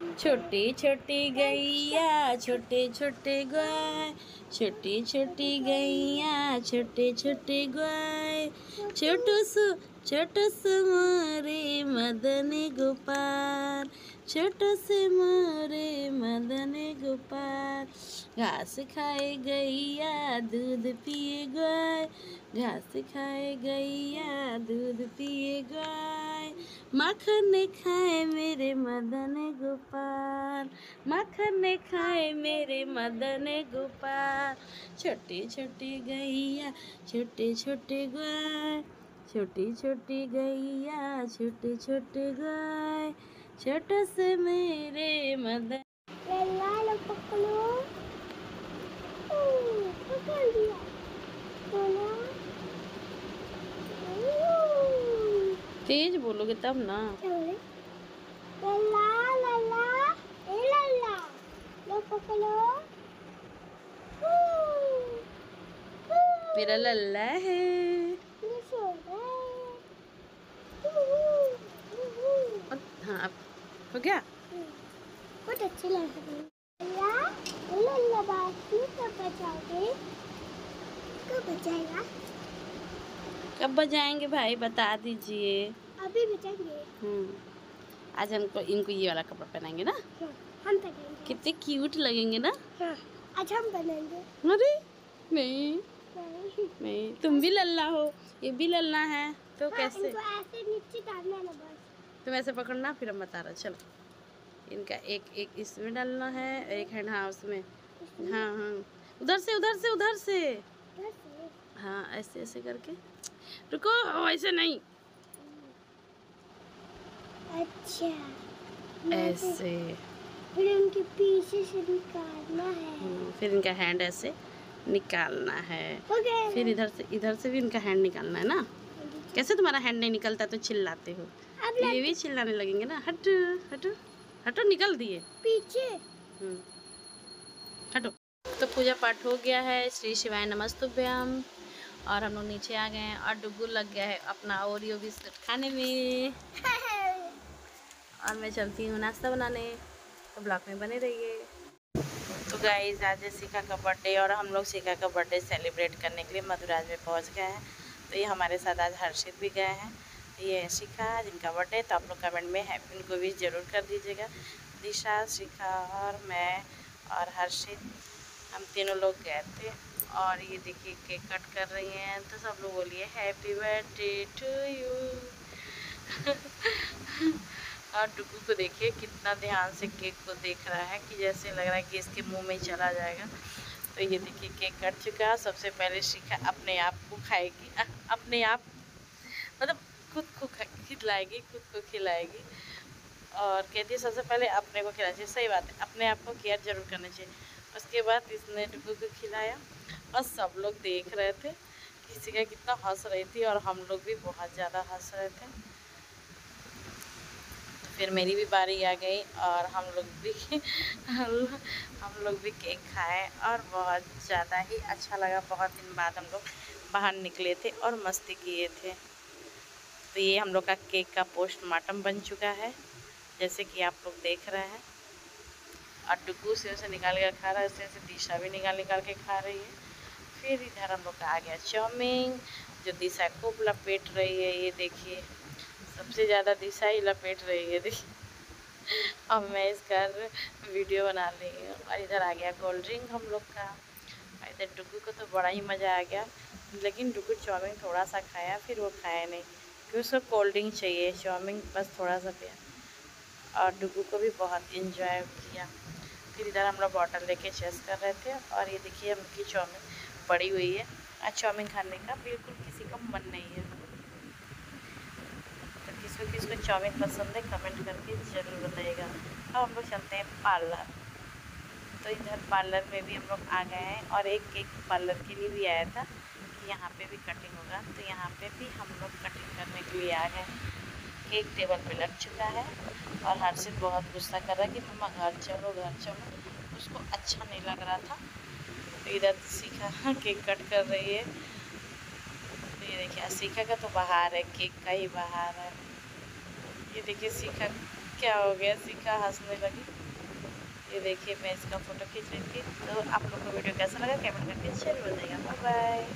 छोटी छोटी गैया छोटे छोटे गाय छोटी छोटी गैया छोटे छोटे गाय छोटू सु छोटू मोरे मदन गोपाल छोटू से मोरे मदन गोपाल घास खाए गैया, दूध पिए गाय। घास खाए गैया, दूध पिए गाय। माखन खाए मेरे मदन गोपाल माखन खाए मेरे मदन गोपाल छोटे छोटे गैया छोटे छोटे गाय। छोटी छोटी गैया छोटे छोटे गाय छोटे से मेरे मदन लो पकड़ो। पकड़ लिया। बोला। तेज बोलोगे तब ना। लल्ला लल्ला ए लल्ला लो पकड़ो। ओ, ओ, मेरा लल्ला है ये सो रहा है ओ, ओ, ओ, ओ। और हाँ अब हो गया? बहुत अच्छी लग कब बजाएँगे? भाई? बता दीजिए। अभी बचाएँगे हम्म। आज हमको इनको ये वाला कपड़ा पहनाएँगे ना? हाँ, हम पहनेंगे। कितने क्यूट लगेंगे ना? हाँ, आज हम पहनेंगे। अरे नहीं। नहीं। तुम भी लल्ला हो ये भी लल्ला है तो हाँ, कैसे? इनको ऐसे नीचे डालना है तुम ऐसे पकड़ना फिर हम बता रहे चलो। इनका एक एक इसमें डालना है एक हैंड हाँ उसमें। हाँ हाँ। उधर से उधर से उधर से। हाँ ऐसे ऐसे करके। रुको ऐसे नहीं। अच्छा। ऐसे। फिर उनके पीछे से निकालना है। हम्म, फिर इनका हैंड ऐसे निकालना है। हो फिर इधर से इधर से भी इनका हैंड निकालना है ना? कैसे तुम्हारा हैंड नहीं निकलता तो चिल्लाते हो? अब ये भी चिल्लाने लगेंगे ना। हट हटो हटो निकल दिए। पीछे। हम्म, हटो। तो पूजा पाठ हो गया है। श्री शिवाय नमस्तुभ्याम। और हम लोग नीचे आ गए हैं और डुगू लग गया है अपना ओरियो बिस्कुट खाने में। और मैं चलती हूँ नाश्ता बनाने। तो ब्लॉक में बने रहिए। तो गाइज़ आज है शिखा का बर्थडे और हम लोग शिखा का बर्थडे सेलिब्रेट करने के लिए मधुराज में पहुँच गए हैं। तो ये हमारे साथ आज हर्षित भी गए हैं। ये शिखा, जिनका बर्थडे तो आप लोग कमेंट में हैप्पी उनको विश ज़रूर कर दीजिएगा। दिशा, शिखा और मैं और हर्षित, हम तीनों लोग गए थे और ये देखिए केक कट कर रही हैं तो सब लोग बोलिए हैप्पी बर्थडे टू यू और डुगू को देखिए, कितना ध्यान से केक को देख रहा है, कि जैसे लग रहा है कि इसके मुँह में चला जाएगा। तो ये देखिए केक कट चुका है सबसे पहले शिखा अपने आप को खाएगी। अपने आप मतलब खुद को खिलाएगी, खुद को खिलाएगी। और कहती है, सबसे पहले अपने को खिलाना चाहिए। सही बात है, अपने आप को केयर ज़रूर करनी चाहिए। उसके बाद इसने डुगू को खिलाया और सब लोग देख रहे थे, किसी का कितना हंस रही थी और हम लोग भी बहुत ज़्यादा हंस रहे थे। फिर मेरी भी बारी आ गई और हम लोग भी हम लोग भी केक खाए और बहुत ज़्यादा ही अच्छा लगा। बहुत दिन बाद हम लोग बाहर निकले थे और मस्ती किए थे। तो ये हम लोग का केक का पोस्टमार्टम बन चुका है, जैसे कि आप लोग देख रहे हैं। और डुगू से उसे निकाल कर खा रहा है, उसे से दिशा भी निकाल निकाल के खा रही है। फिर इधर हम लोग का आ गया चाउमीन, जो दिशा खूब लपेट रही है, ये देखिए। सबसे ज़्यादा दिशा ही लपेट रही है देखिए अब मैं इसका वीडियो बना रही हूँ। और इधर आ गया कोल्ड ड्रिंक हम लोग का। और इधर डुगू को तो बड़ा ही मज़ा आ गया। लेकिन डुगू चाउमीन थोड़ा सा खाया, फिर वो खाया नहीं। क्योंकि उसको कोल्ड ड्रिंक चाहिए, चाउमीन बस थोड़ा सा पिया। और डुगू को भी बहुत इंजॉय किया। फिर इधर हम लोग बॉटल लेके चेस कर रहे थे और ये देखिए उनकी चाउमीन पड़ी हुई है। आज चाउमीन खाने का बिल्कुल किसी का मन नहीं है। तो किसको किसको चाउमीन पसंद है कमेंट करके ज़रूर बताइएगा। अब हम लोग चलते हैं पार्लर तो इधर पार्लर में भी हम लोग आ गए हैं और एक केक पार्लर के लिए भी आया था। यहाँ पे भी कटिंग होगा। तो यहाँ पे भी हम लोग कटिंग करने के लिए आ गए केक टेबल पे लग चुका है और हर्षित बहुत गुस्सा कर रहा है कि, मम्मा, घर चलो घर चलो। उसको अच्छा नहीं लग रहा था। तो इधर सीखा केक कट कर रही है। तो ये देखिए सीखा का तो बाहर है, केक का ही बाहर है। ये देखिए, सीखा क्या हो गया? सीखा हंसने लगी। ये देखिए, मैं इसका फ़ोटो खींच रही थी। तो आप लोग को वीडियो कैसा लगा? कमेंट करके शेयर हो जाएगा बाय बाय